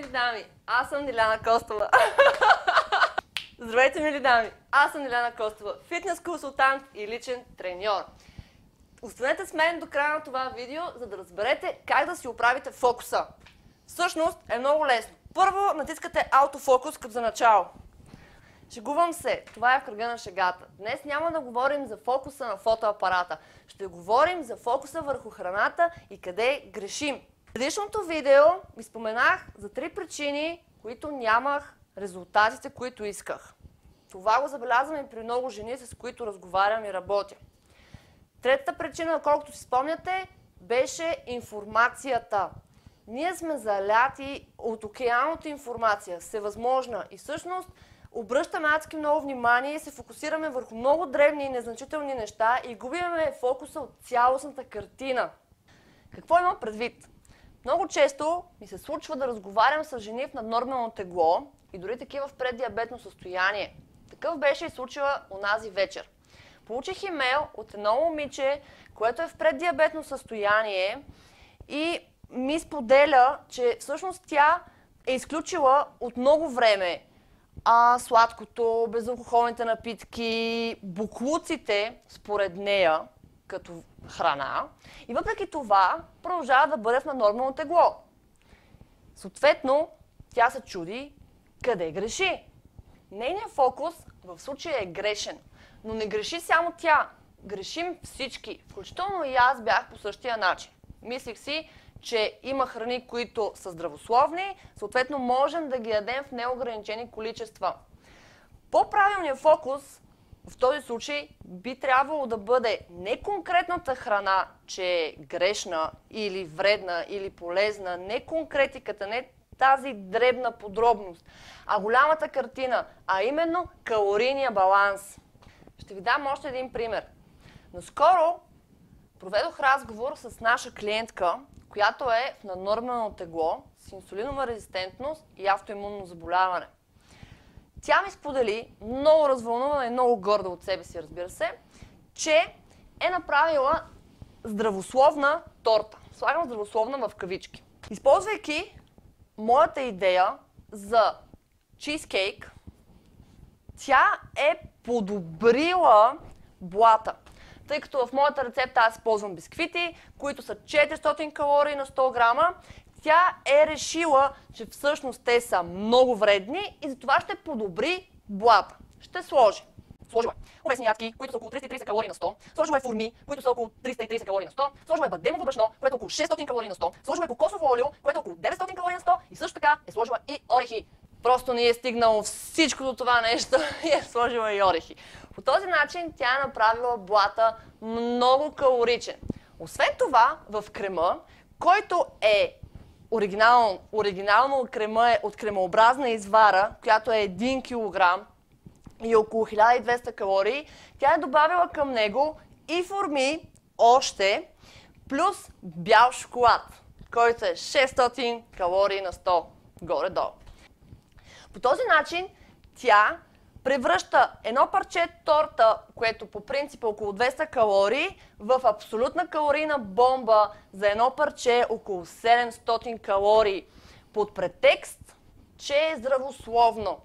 мили дами! Аз съм Диляна Костова. Здравейте, мили дами! Аз съм Диляна Костова, фитнес консултант и личен треньор. Останете с мен до края на това видео, за да разберете как да си оправите фокуса. Всъщност е много лесно. Първо натискате автофокус като за начало. Шегувам се, това е в кръга на шегата. Днес няма да говорим за фокуса на фотоапарата. Ще говорим за фокуса върху храната и къде грешим. Предишното видео ви споменах за три причини, които нямах резултатите, които исках. Това го забелязвам и при много жени, с които разговарям и работя. Третата причина, колкото си спомняте, беше информацията. Ние сме заляти от океаната информация, всевъзможна. И всъщност обръщаме адски много внимание и се фокусираме върху много древни и незначителни неща и губиме фокуса от цялостната картина. Какво имам предвид? Много често ми се случва да разговарям с жени в наднормално тегло и дори такива в преддиабетно състояние. Такъв беше и случила онази вечер. Получих имейл от едно момиче, което е в преддиабетно състояние и ми споделя, че всъщност тя е изключила от много време а, сладкото, безалкохолните напитки, буклуците, според нея, като храна. И въпреки това продължава да бъде в нормално тегло. Съответно, тя се чуди къде греши. Нейният фокус в случая е грешен. Но не греши само тя. Грешим всички. Включително и аз бях по същия начин. Мислих си, че има храни, които са здравословни, съответно можем да ги ядем в неограничени количества. По-правилният фокус в този случай би трябвало да бъде не конкретната храна, че е грешна или вредна или полезна, не конкретиката, не тази дребна подробност, а голямата картина, а именно калорийния баланс. Ще ви дам още един пример. Наскоро проведох разговор с наша клиентка, която е в наднормално тегло, с инсулинова резистентност и автоимунно заболяване. Тя ми сподели, много развълнувана и много горда от себе си, разбира се, че е направила здравословна торта. Слагам здравословна в кавички. Използвайки моята идея за чизкейк, тя е подобрила блата. Тъй като в моята рецепта аз ползвам бисквити, които са 400 калории на 100 грама, тя е решила, че всъщност те са много вредни и затова ще подобри блата. Ще сложи. Сложила е ядки, които са около 330 калории на 100. Сложила е форми, които са около 330 калории на 100. Сложила е бадемово брашно, което е около 600 калории на 100. Сложила е кокосово олио, което е около 900 калории на 100. И също така е сложила и орехи. Просто не е стигнало всичко до това нещо и е сложила и орехи. По този начин тя е направила блата много калоричен. Освен това, в крема, който е оригинално, оригинално крема е от кремообразна извара, която е 1 кг и около 1200 калории, тя е добавила към него и форми още, плюс бял шоколад, който е 600 калории на 100 горе-долу. По този начин тя превръща едно парче торта, което по принцип е около 200 калории, в абсолютна калорийна бомба за едно парче около 700 калории. Под претекст, че е здравословно.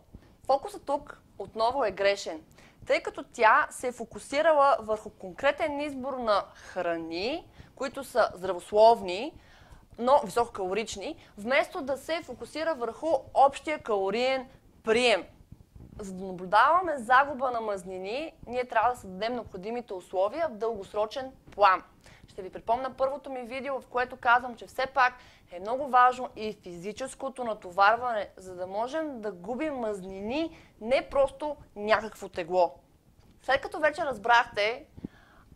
Фокусът тук отново е грешен, тъй като тя се е фокусирала върху конкретен избор на храни, които са здравословни, но висококалорични, вместо да се фокусира върху общия калориен прием. За да наблюдаваме загуба на мазнини, ние трябва да създадем необходимите условия в дългосрочен план. Ще ви припомня първото ми видео, в което казвам, че все пак е много важно и физическото натоварване, за да можем да губим мазнини, не просто някакво тегло. След като вече разбрахте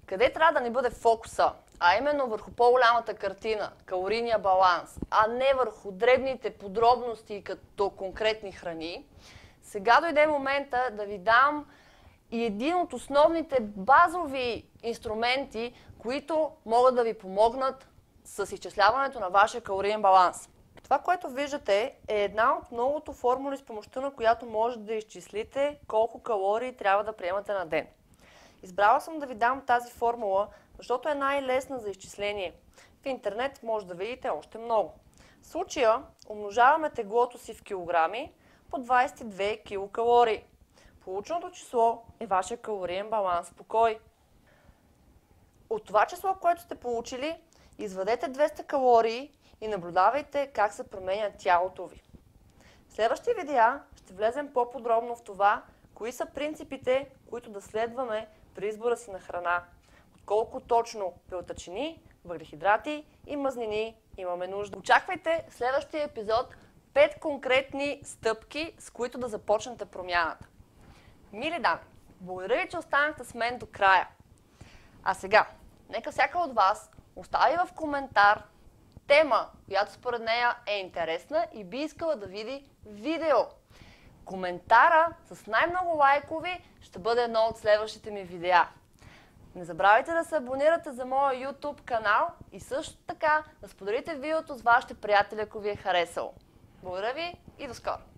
къде трябва да ни бъде фокуса, а именно върху по-голямата картина, калорийния баланс, а не върху дребните подробности като конкретни храни, сега дойде момента да ви дам и един от основните базови инструменти, които могат да ви помогнат с изчисляването на вашия калориен баланс. Това, което виждате, е една от многото формули, с помощта на която може да изчислите колко калории трябва да приемате на ден. Избрала съм да ви дам тази формула, защото е най-лесна за изчисление. В интернет може да видите още много. В случая умножаваме теглото си в килограми по 22 килокалории. Полученото число е вашия калориен баланс покой. От това число, което сте получили, извадете 200 калории и наблюдавайте как се променя тялото ви. В следващия видеа ще влезем по-подробно в това, кои са принципите, които да следваме при избора си на храна. Колко точно белтъчини, въглехидрати и мазнини имаме нужда. Очаквайте следващия епизод 5 конкретни стъпки, с които да започнете промяната. Мили дами, благодаря ви, че останахте с мен до края. А сега, нека всяка от вас остави в коментар тема, която според нея е интересна и би искала да види видео. Коментара с най-много лайкови ще бъде едно от следващите ми видеа. Не забравяйте да се абонирате за моя YouTube канал и също така да споделите видеото с вашите приятели, ако ви е харесало. Благодаря ви и до скоро!